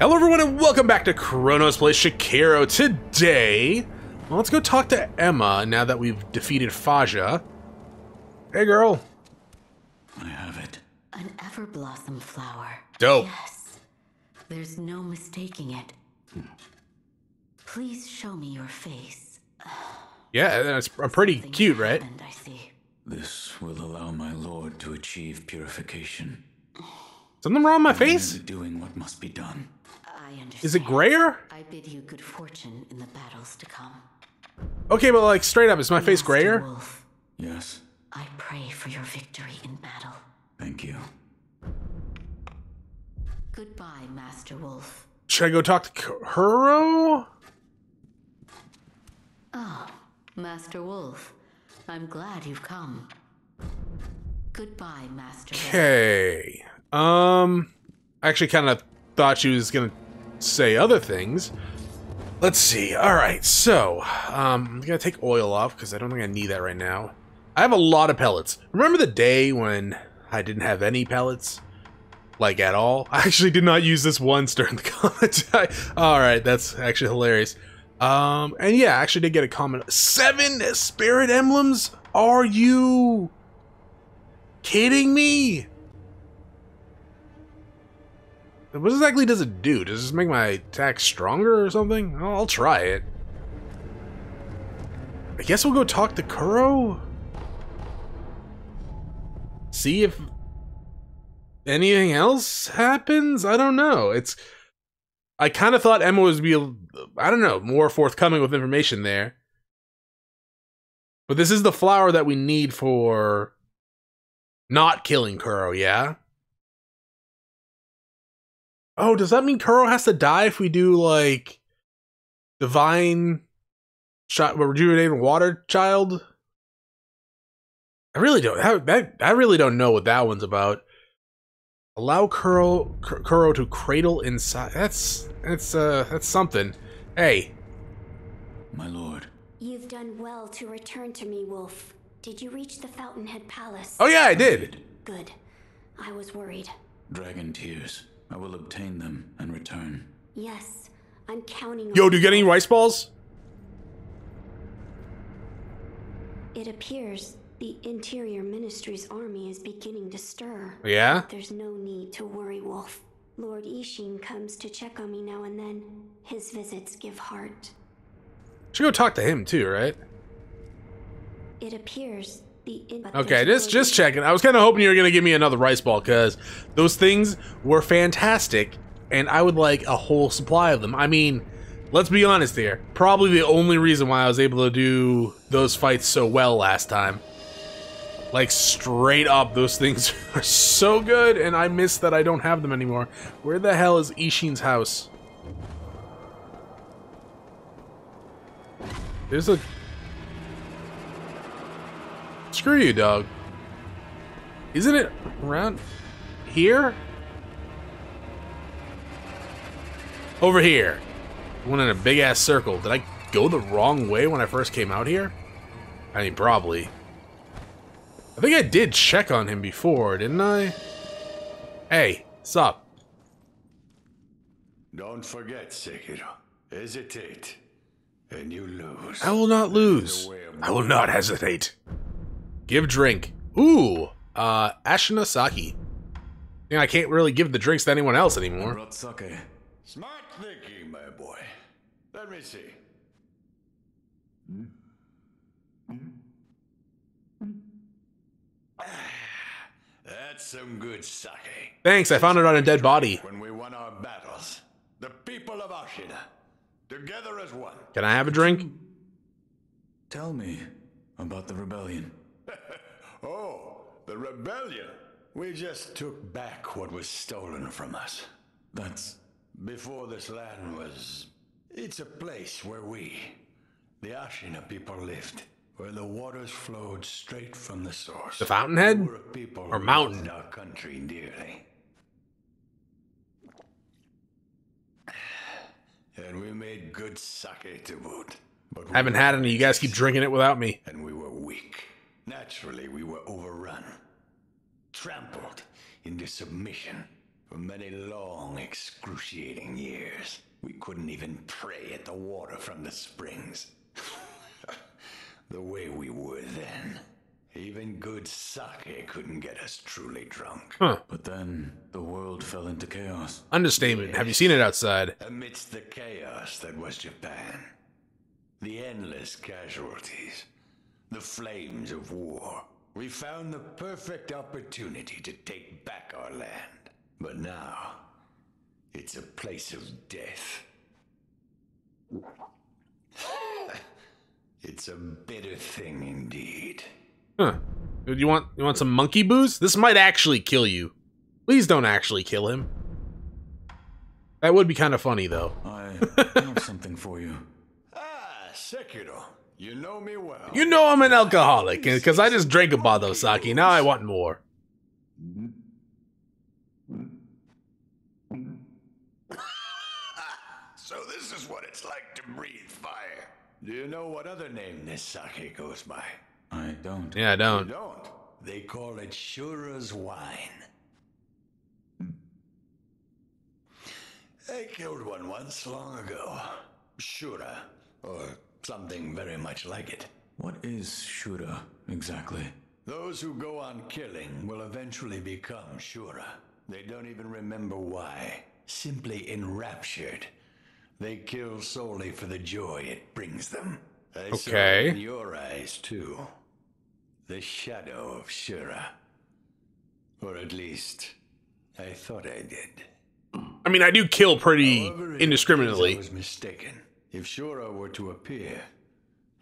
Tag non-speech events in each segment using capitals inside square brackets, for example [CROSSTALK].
Hello everyone and welcome back to Chronos Plays Sekiro. Today, well, let's go talk to Emma now that we've defeated Faja. Hey girl. I have it. An everblossom flower. Dope. Yes. There's no mistaking it. Hmm. Please show me your face. Yeah, that's uh, pretty Something cute, right? happened, I see. This will allow my lord to achieve purification. Something wrong with my I'm face? doing what must be done. I understand. Is it grayer? I bid you good fortune in the battles to come. Okay, but like straight up, is my face grayer? Wolf, Yes, I pray for your victory in battle. thank you. Goodbye, Master Wolf. Should I go talk to Kuro? Oh, Master Wolf. I'm glad you've come. Goodbye, Master Wolf. Okay. Um, I actually kind of thought she was gonna say other things. Let's see. All right, so um, I'm gonna take oil off because I don't think I need that right now. I have a lot of pellets. Remember the day when I didn't have any pellets, like at all? [LAUGHS] I actually did not use this once during the [LAUGHS] commentary. all right, that's actually hilarious. Um, and yeah, I actually did get a comment. Seven spirit emblems? Are you kidding me? What exactly does it do? Does this make my attack stronger or something? I'll, I'll try it. I guess we'll go talk to Kuro? See if anything else happens? I don't know. It's... I kind of thought Emma was be, I don't know, more forthcoming with information there. But this is the flower that we need for not killing Kuro, yeah? Oh, does that mean Kuro has to die if we do like divine shot rejuvenated water child? I really don't I, I, I really don't know what that one's about. Allow Kuro Kuro to cradle inside. That's that's uh that's something. Hey, My lord, You've done well to return to me, Wolf. Did you reach the Fountainhead Palace? oh yeah, I did. Good. I was worried. dragon tears. I will obtain them and return. Yes, I'm counting Yo, do you get any rice balls? It appears the Interior Ministry's army is beginning to stir. Yeah. There's no need to worry, Wolf. Lord Ishin comes to check on me now and then. His visits give heart. Should go talk to him too, right? It appears the in- but Okay, just just checking. I was kind of hoping you were gonna give me another rice ball because those things were fantastic, and I would like a whole supply of them. I mean, let's be honest here. Probably the only reason why I was able to do those fights so well last time. Like straight up, those things [LAUGHS] are so good, and I miss that I don't have them anymore. Where the hell is Ishin's house? There's a Screw you, dog. Isn't it around here? Over here. Went in a big ass circle. Did I go the wrong way when I first came out here? I mean, probably. I think I did check on him before, didn't I? Hey, sup? Don't forget, Sekiro. Hesitate, and you lose. I will not lose. I will not hesitate. Give drink. Ooh, uh, Ashina Sake. Yeah, I can't really give the drinks to anyone else anymore. Sake. Smart thinking, my boy. Let me see. That's some good sake. Thanks, I found it on a dead body. When we won our battles, the people of Ashina, together as one. Can I have a drink? Tell me about the rebellion. [LAUGHS] Oh, the rebellion. We just took back what was stolen from us. That's Before this land was. It's a place where we, the Ashina people, lived. Where the waters flowed straight from the source. The fountainhead? We're a people Or mountain? our country dearly. [SIGHS] And we made good sake to boot. But I haven't had any. You guys keep drinking it without me. and we were weak. Naturally, we were overrun, trampled into submission for many long, excruciating years. We couldn't even pray at the water from the springs. [LAUGHS] the way we were then. Even good sake couldn't get us truly drunk. Huh. But then the world fell into chaos. Understatement. Have you seen it outside? Amidst the chaos that was Japan, the endless casualties, the flames of war, we found the perfect opportunity to take back our land. But now, it's a place of death. [LAUGHS] it's a bitter thing indeed. Huh. Dude, you want you want some monkey booze? This might actually kill you. Please don't actually kill him. That would be kind of funny though. I have something for you. Ah, Sekiro, you know me well. You know I'm an alcoholic because I just drank a bottle of sake. Now I want more. [LAUGHS] So this is what it's like to breathe fire. Do you know what other name this sake goes by? I don't. Yeah, I don't. don't. They call it Shura's wine. I killed one once long ago. Shura, or something very much like it. What is Shura exactly? Those who go on killing will eventually become Shura. They don't even remember why. Simply enraptured. They kill solely for the joy it brings them. I Okay. it in your eyes too. The shadow of Shura. Or at least, I thought I did. I mean, I do kill pretty However, indiscriminately. I was mistaken. If Shura were to appear,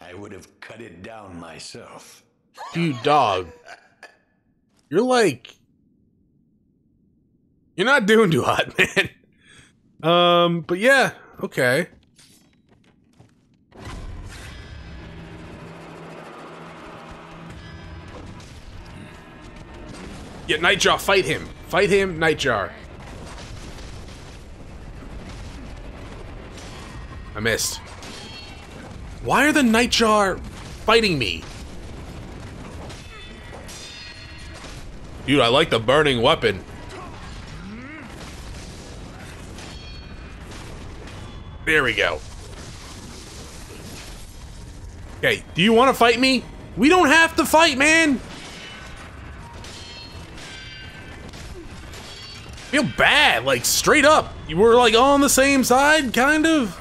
I would have cut it down myself. Dude, dog. You're like. You're not doing too hot, [LAUGHS] man. Um, but yeah, okay. Yeah, Nightjar, fight him. Fight him, Nightjar. I missed. Why are the Nightjar fighting me? Dude, I like the burning weapon. There we go. Okay, do you want to fight me? We don't have to fight, man. Feel bad, like straight up. You were like on the same side, kind of.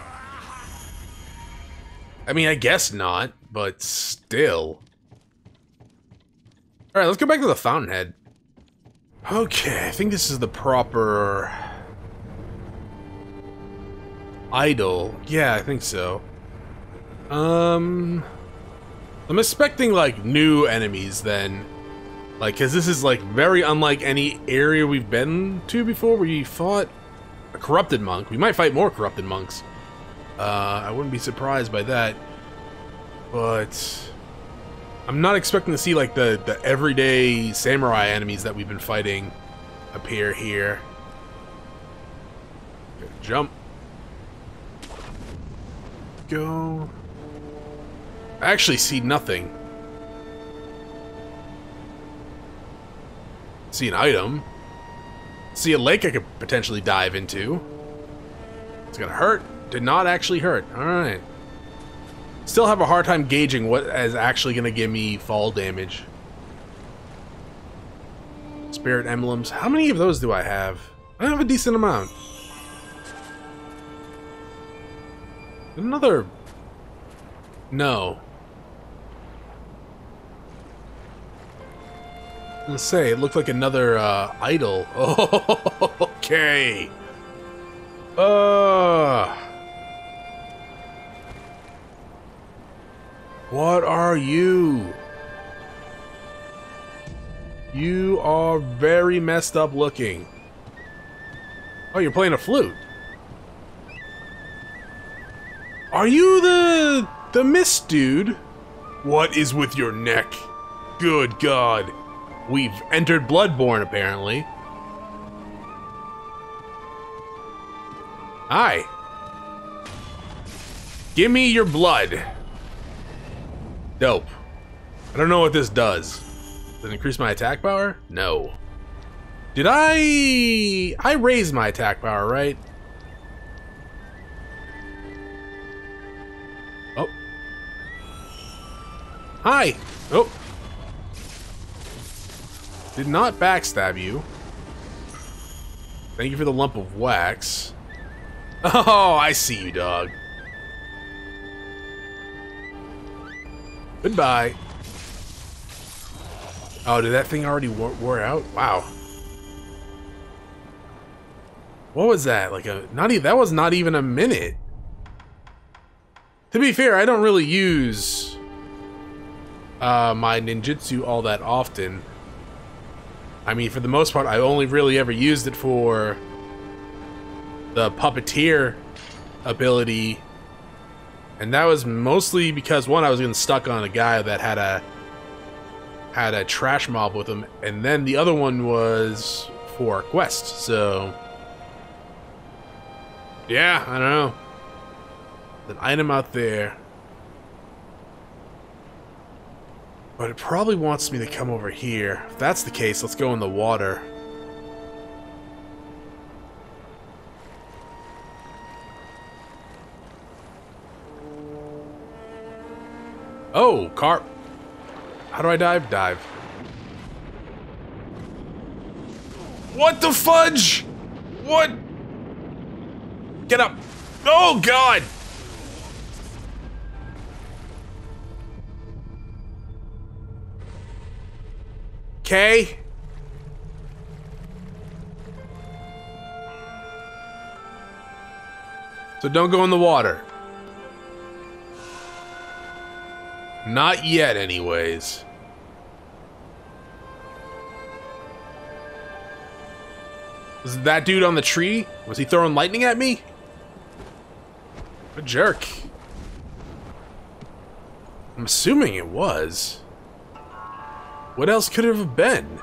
I mean, I guess not, but still. All right, let's go back to the fountainhead. Okay, I think this is the proper idol. Yeah, I think so. Um, I'm expecting like new enemies then, like because this is like very unlike any area we've been to before. Where fought a corrupted monk. We might fight more corrupted monks. Uh, I wouldn't be surprised by that, but I'm not expecting to see like the the everyday samurai enemies that we've been fighting appear here. Jump. Go. I actually see nothing. See an item. See a lake I could potentially dive into. It's gonna hurt. Did not actually hurt. Alright. Still have a hard time gauging what is actually gonna give me fall damage. Spirit emblems. How many of those do I have? I have a decent amount. Another. No. Let's say it looked like another uh, idol. Oh, [LAUGHS] okay. Uh. What are you? You are very messed up looking. Oh, you're playing a flute. Are you the the mist dude? What is with your neck? Good God. We've entered Bloodborne apparently. Hi. Give me your blood. Dope. I don't know what this does. Does it increase my attack power? No. Did I... I raised my attack power, right? Oh. Hi! Oh. Did not backstab you. Thank you for the lump of wax. [LAUGHS] Oh, I see you, dog. Goodbye. Oh, did that thing already wore, wore out? Wow. What was that? Like a not even that was not even a minute. To be fair, I don't really use uh, my ninjutsu all that often. I mean, for the most part, I only really ever used it for the puppeteer ability, and that was mostly because one, I was getting stuck on a guy that had a had a trash mob with him, and then the other one was for a quest. So, yeah, I don't know. An item out there. But it probably wants me to come over here. If that's the case, let's go in the water. Oh, carp. How do I dive? Dive. What the fudge? What? Get up. Oh, God. Okay. So don't go in the water. Not yet, anyways. Was that dude on the tree? Was he throwing lightning at me? A jerk. I'm assuming it was. What else could it have been?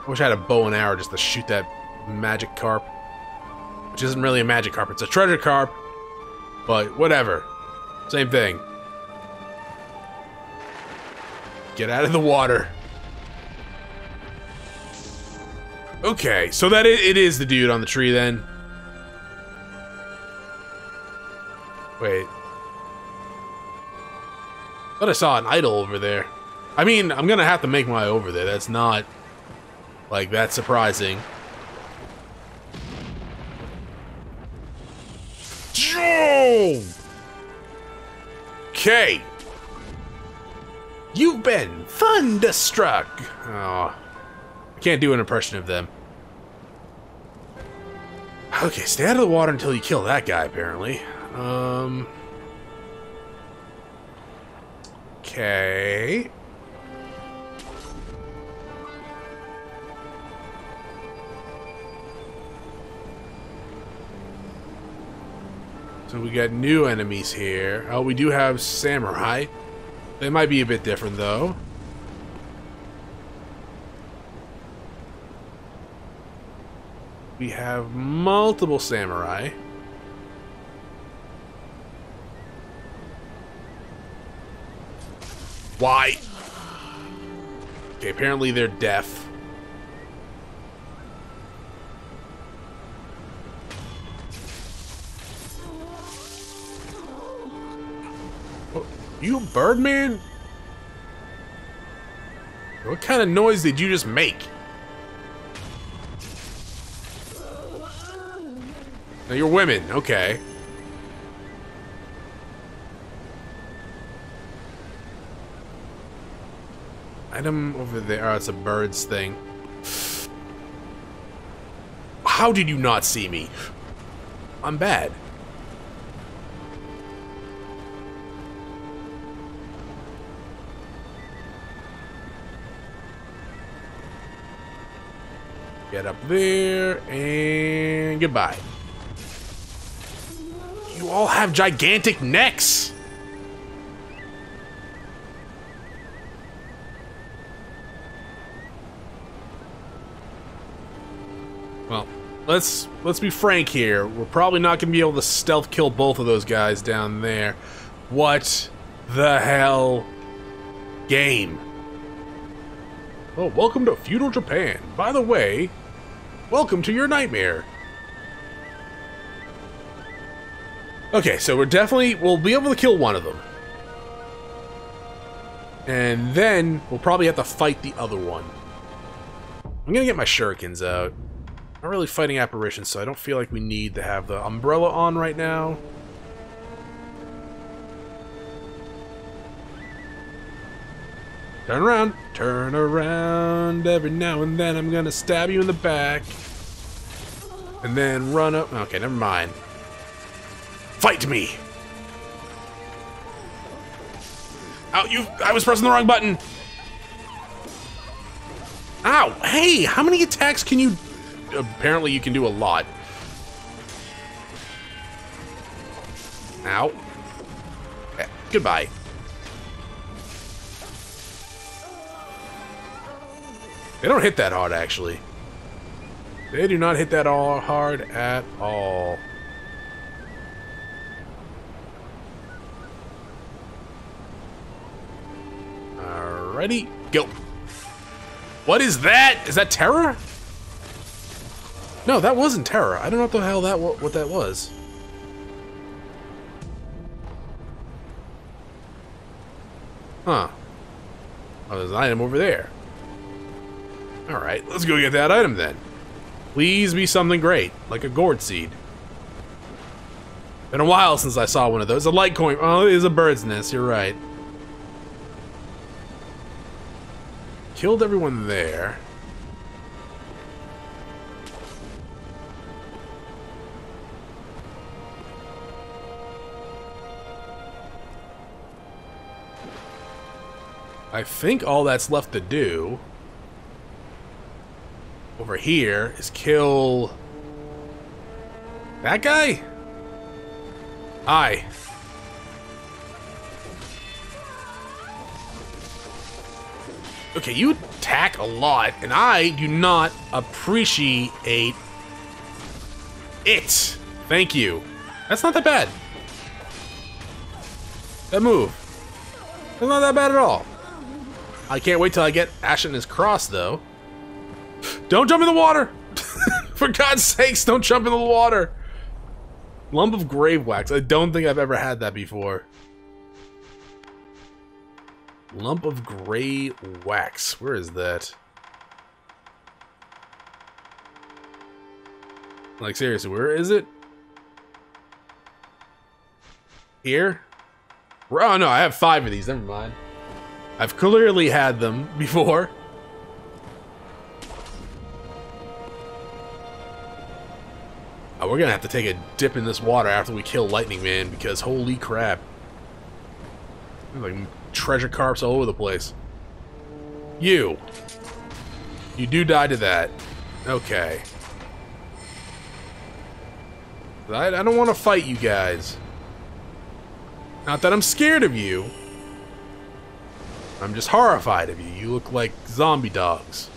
I wish I had a bow and arrow just to shoot that magic carp. Which isn't really a magic carp, it's a treasure carp. But whatever. Same thing. Get out of the water. Okay, so that it, it is the dude on the tree then. Wait. Thought I saw an idol over there. I mean, I'm gonna have to make my over there. That's not like that surprising. Joe! Okay. You've been thunderstruck. Oh, I can't do an impression of them. Okay, stay out of the water until you kill that guy, apparently. Um. Okay. So we got new enemies here. Oh, we do have samurai. They might be a bit different, though. We have multiple samurai. Why? Okay, apparently they're deaf. You Birdman? What kind of noise did you just make? Now you're women, okay. Item over there. Oh, it's a bird's thing. [SIGHS] How did you not see me? I'm bad. Get up there and goodbye. You all have gigantic necks. Well, let's let's be frank here. We're probably not going to be able to stealth kill both of those guys down there. What the hell game? Oh, welcome to feudal Japan. By the way, welcome to your nightmare. Okay, so we're definitely we'll be able to kill one of them. And then we'll probably have to fight the other one. I'm gonna get my shurikens out. I'm not really fighting apparitions, so I don't feel like we need to have the umbrella on right now. Turn around, turn around. Every now and then I'm gonna stab you in the back. And then run up. Okay, never mind. Fight me! Ow, you. I was pressing the wrong button! Ow! Hey, how many attacks can you. Apparently, you can do a lot. Ow. Okay, goodbye. They don't hit that hard, actually. They do not hit that all hard at all. Alrighty, go. What is that? Is that terror? No, that wasn't terror. I don't know what the hell that what, that was. Huh. Oh, there's an item over there. Alright, let's go get that item then. Please be something great, like a gourd seed. Been a while since I saw one of those. A light coin. Oh, it is a bird's nest, you're right. Killed everyone there. I think all that's left to do over here is kill that guy? I. Okay, you attack a lot, and I do not appreciate it. Thank you. That's not that bad. That move. It's not that bad at all. I can't wait till I get Ash cross, though. Don't jump in the water! [LAUGHS] For God's sakes, don't jump in the water! Lump of grave wax. I don't think I've ever had that before. Lump of gray wax. Where is that? Like, seriously, where is it? Here? Oh, no, I have five of these. Never mind. I've clearly had them before. We're gonna have to take a dip in this water after we kill Lightning Man because holy crap. There's like treasure carps all over the place. You. You do die to that. Okay. I, I don't want to fight you guys. Not that I'm scared of you. I'm just horrified of you. You look like zombie dogs.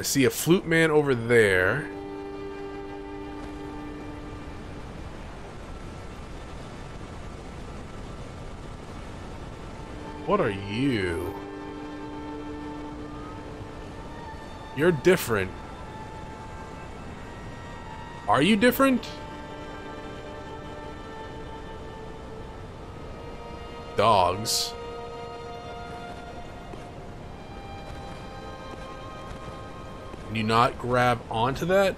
I see a flute man over there. What are you? You're different. Are you different? Dogs. Can you not grab onto that?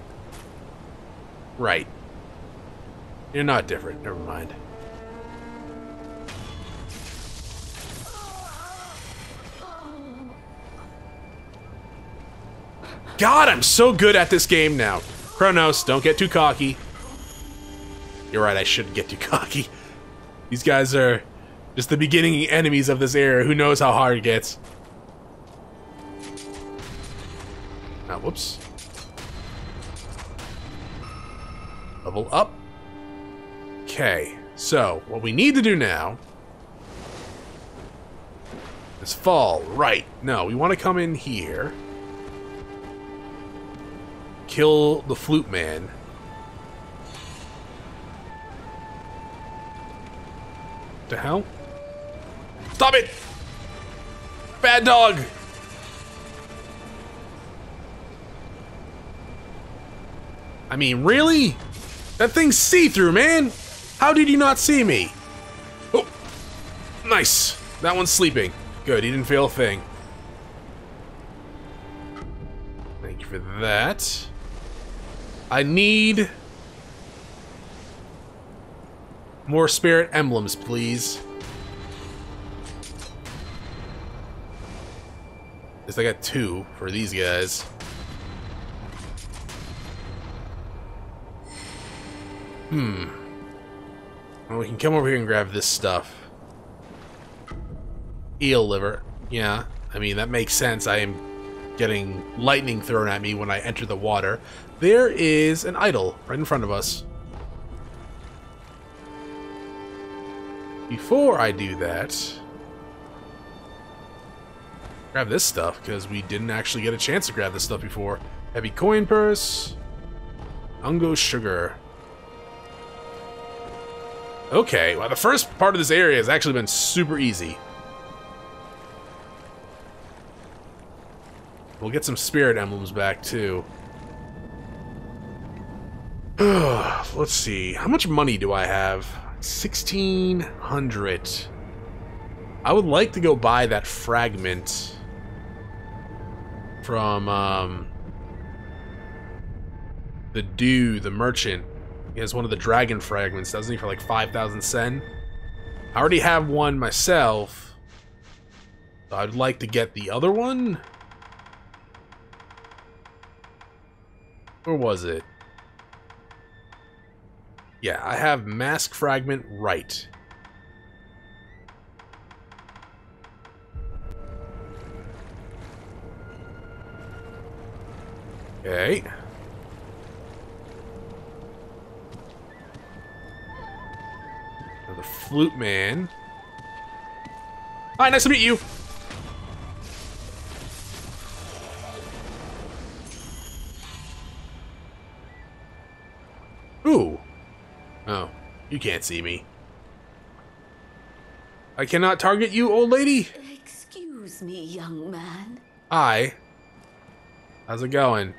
Right. You're not different. Never mind. God, I'm so good at this game now. Chronos, don't get too cocky. You're right, I shouldn't get too [LAUGHS] cocky. These guys are just the beginning enemies of this era. Who knows how hard it gets. Now, whoops. Level up. Okay, so what we need to do now is fall. Right. No, we want to come in here kill the flute man. The hell? Stop it! Bad dog! I mean, really? That thing's see-through, man! How did you not see me? Oh, nice. That one's sleeping. Good, he didn't fail a thing. Thank you for that. I need more spirit emblems, please. Because I got two for these guys. Hmm. Well, we can come over here and grab this stuff. Eel liver. Yeah, I mean, that makes sense. I am getting lightning thrown at me when I enter the water. There is an idol right in front of us. Before I do that, grab this stuff, because we didn't actually get a chance to grab this stuff before. Heavy coin purse, Ungo sugar. Okay, well the first part of this area has actually been super easy. We'll get some spirit emblems back too. [SIGHS] Let's see, how much money do I have? 1600. I would like to go buy that fragment from um, the Dew, the merchant. He has one of the dragon fragments, doesn't he, for like 5,000 sen? I already have one myself. I'd like to get the other one. Where was it? Yeah, I have mask fragment right. Okay. Now the flute man. Hi, nice to meet you. Can't see me. I cannot target you, old lady. Excuse me, young man. I. How's it going?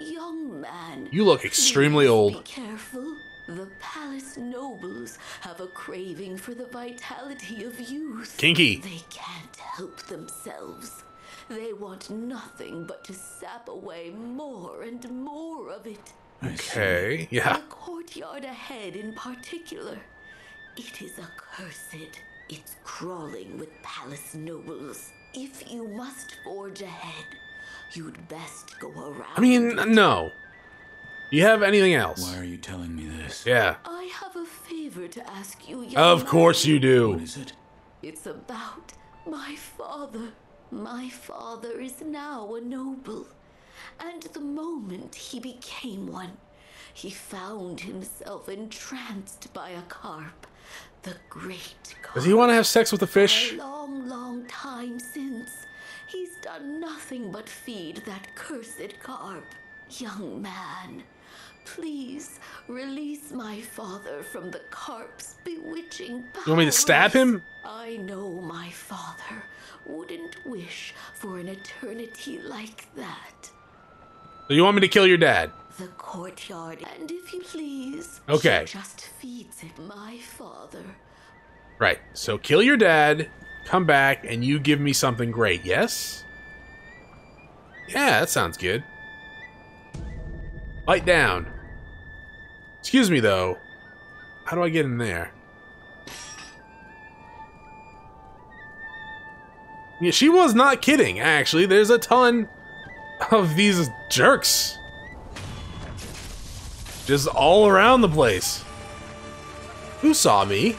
Young man. You look extremely old. Be careful. The palace nobles have a craving for the vitality of youth. Kinky. They can't help themselves. They want nothing but to sap away more and more of it. Okay, yeah. The courtyard ahead, in particular, it is accursed. It's crawling with palace nobles. If you must forge ahead, you'd best go around. I mean, no. You have anything else? Why are you telling me this? Yeah. I have a favor to ask you, young Of course man. you do. What is it? It's about my father. My father is now a noble. And the moment he became one, he found himself entranced by a carp. The great carp. Does he want to have sex with a For fish? a long, long time since, he's done nothing but feed that cursed carp. Young man, please release my father from the carp's bewitching powers. You want me to stab him? I know my father wouldn't wish for an eternity like that. So you want me to kill your dad? The courtyard, and if you please, Okay. just feeds it my father. Right. So kill your dad, come back, and you give me something great, yes? Yeah, that sounds good. Bite down. Excuse me, though. How do I get in there? Yeah, she was not kidding, actually. There's a ton of these jerks. Just all around the place. Who saw me?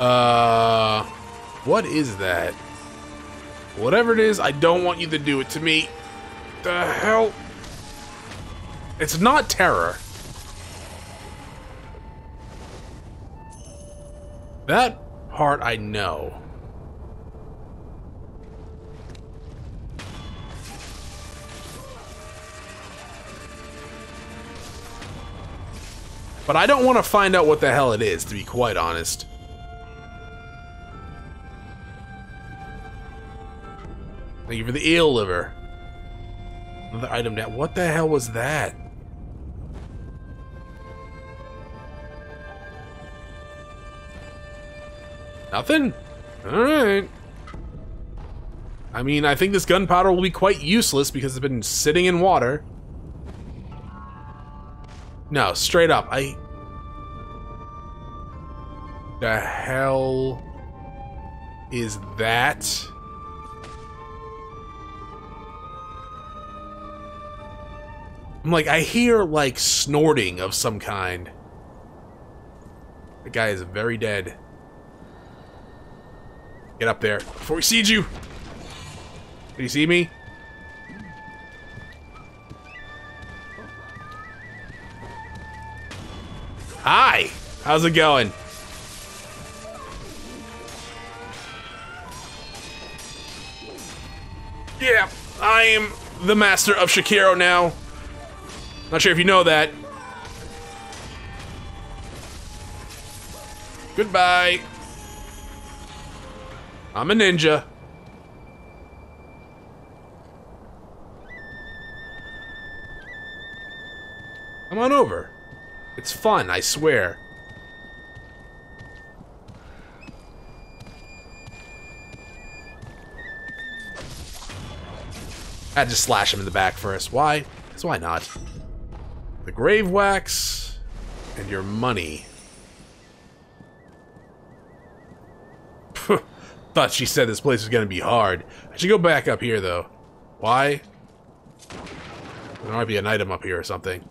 Uh, what is that? Whatever it is, I don't want you to do it to me. The hell? It's not terror. That part I know. But I don't want to find out what the hell it is, to be quite honest. Thank you for the eel liver. Another item down. What the hell was that? Nothing? Alright. I mean, I think this gunpowder will be quite useless because it's been sitting in water. No, straight up, I... The hell is that? I'm like, I hear, like, snorting of some kind. The guy is very dead. Get up there before he sees you. Can you see me? How's it going? Yeah, I am the master of Sekiro now. Not sure if you know that. Goodbye. I'm a ninja. Come on over. It's fun, I swear. I had to slash him in the back first. Why? Because why not? The grave wax and your money. Thought she said this place was gonna be hard. I should go back up here though. Why? There might be an item up here or something.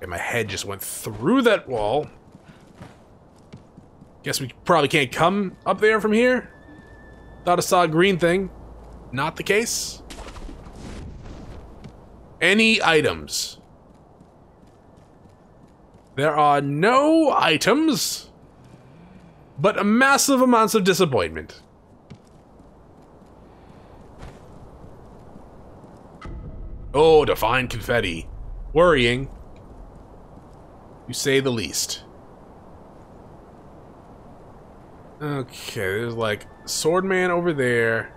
And my head just went through that wall. Guess we probably can't come up there from here? Thought I saw a green thing. Not the case. Any items? There are no items, but massive amounts of disappointment. Oh, divine confetti. Worrying. You say the least. Okay, there's like Swordman over there.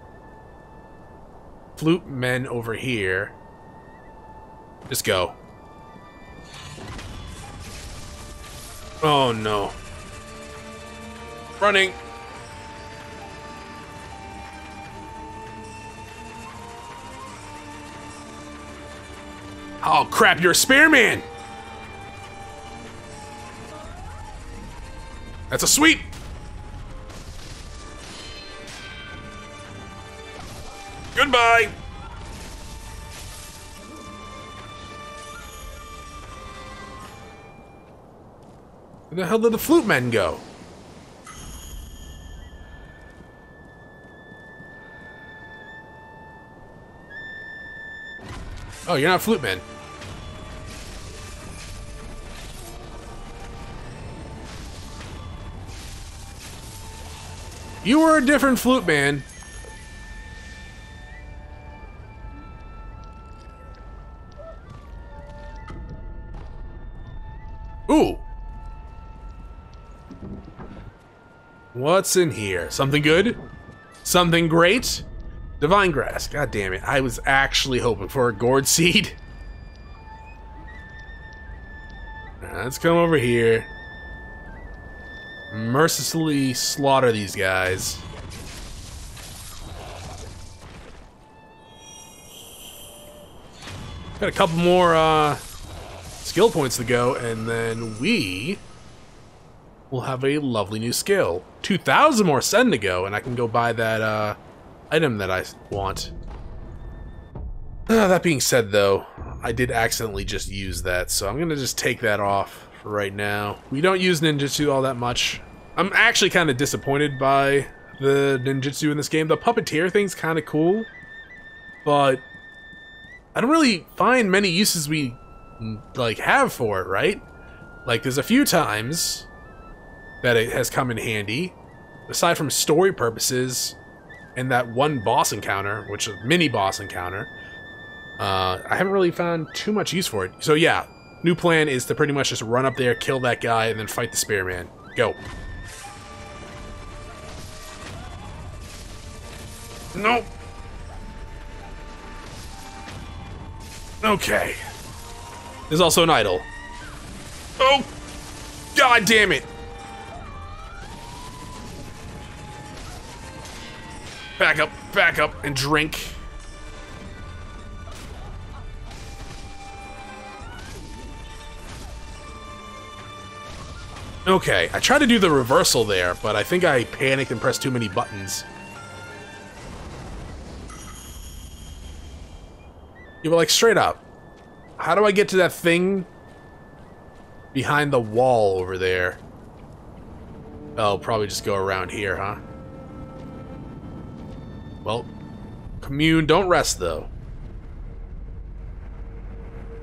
Flute men over here. Just go. Oh no. Running. Oh crap, you're a spearman! That's a sweep! Goodbye! Where the hell did the flute men go? Oh, you're not flute men. You were a different flute man. What's in here? Something good? Something great? Divine grass. God damn it. I was actually hoping for a gourd seed. [LAUGHS] let's come over here. Mercilessly slaughter these guys. Got a couple more uh, skill points to go, and then we will have a lovely new skill. 2,000 more Sen to go, and I can go buy that uh, item that I want. Uh, [SIGHS] that being said, though, I did accidentally just use that, so I'm going to just take that off for right now. We don't use ninjutsu all that much. I'm actually kind of disappointed by the ninjutsu in this game. The puppeteer thing's kind of cool, but I don't really find many uses we like have for it, right? Like there's a few times that it has come in handy, aside from story purposes and that one boss encounter, which is a mini boss encounter. Uh, I haven't really found too much use for it. So yeah, new plan is to pretty much just run up there, kill that guy, and then fight the spearman. Go. Nope. Okay. There's also an idol. Oh! God damn it! Back up, back up, and drink. Okay, I tried to do the reversal there, but I think I panicked and pressed too many buttons. You were like, straight up. How do I get to that thing behind the wall over there? Oh, probably just go around here, huh? Well, commune, don't rest, though.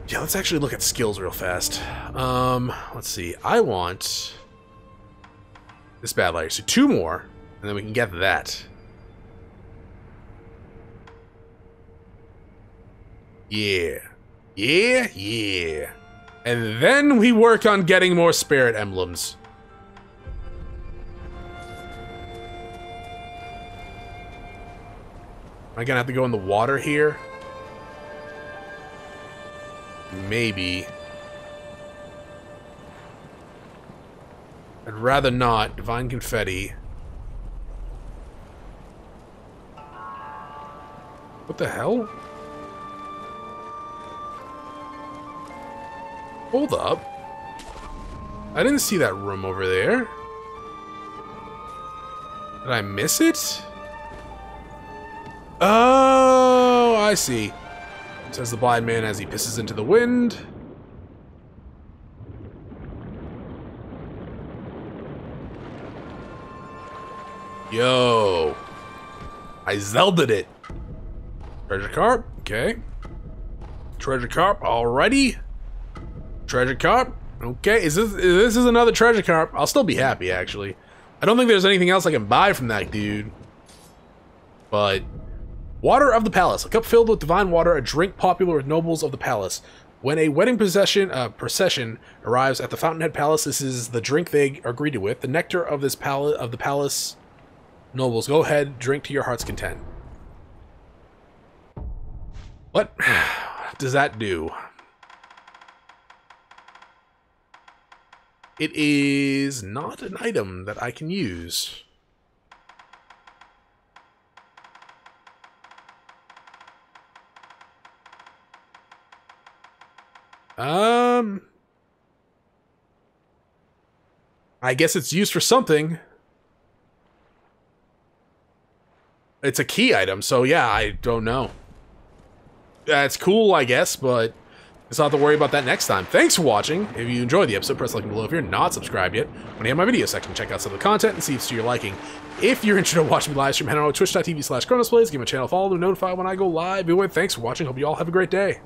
Yeah, let's actually look at skills real fast. Um, let's see. I want this bad lighter. So two more, and then we can get that. Yeah. Yeah, yeah. And then we work on getting more spirit emblems. Am I gonna have to go in the water here? Maybe. I'd rather not. Divine Confetti. What the hell? Hold up. I didn't see that room over there. Did I miss it? I see. Says the blind man as he pisses into the wind. Yo. I Zelda'd it. Treasure carp, okay. Treasure carp, alrighty. Treasure carp, okay. Is this this is another treasure carp? I'll still be happy actually. I don't think there's anything else I can buy from that dude. But Water of the Palace. A cup filled with divine water, a drink popular with nobles of the palace. When a wedding procession, uh, procession arrives at the Fountainhead Palace, this is the drink they are greeted with. The nectar of this palace of the palace nobles. Go ahead, drink to your heart's content. What [SIGHS] does that do? It is not an item that I can use. Um... I guess it's used for something. It's a key item, so yeah, I don't know. That's cool, I guess, but let's not to worry about that next time. Thanks for watching. If you enjoyed the episode, press like below. If you're not subscribed yet, when you have my video section, check out some of the content and see if it's to your liking. If you're interested in watching me live stream, head on over to twitch.tv slash chronosplays. Give my channel a follow to notify when I go live. Anyway, thanks for watching. Hope you all have a great day.